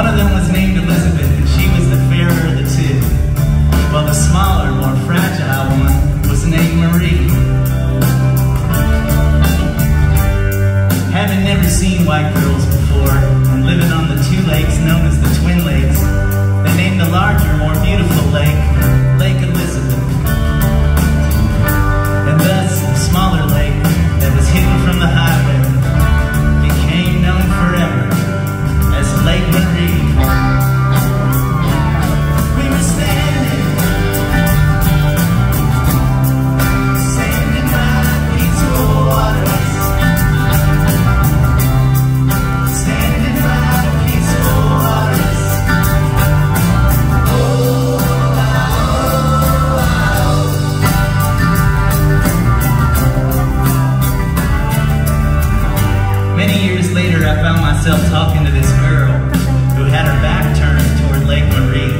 One of them was named Elizabeth, and she was the fairer of the two. While the smaller, more fragile woman was named Marie. Having never seen white girls before, and living on the two lakes known as the Twin Lakes, they named the larger, more beautiful lake, Lake Elizabeth. I found myself talking to this girl who had her back turned toward Lake Marie.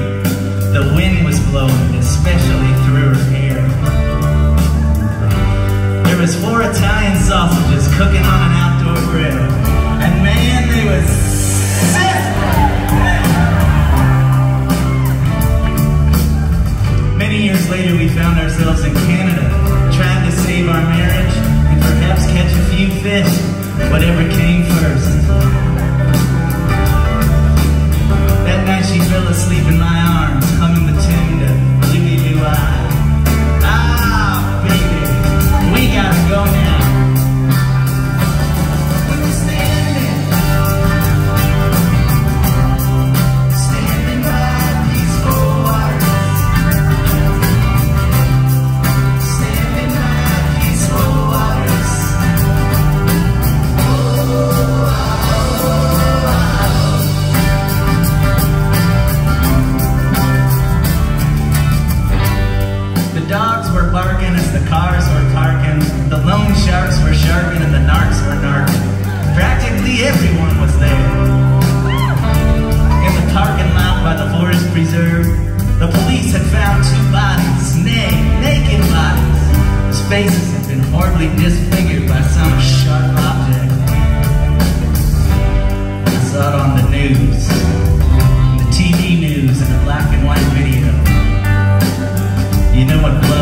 The wind was blowing, especially through her hair. There was four Italian sausages cooking on an outdoor grill, and man, they was. Many years later, we found ourselves in Canada, trying to save our marriage and perhaps catch a few fish whatever came first. faces have been horribly disfigured by some sharp object. I saw it on the news, the TV news in a black and white video. You know what blood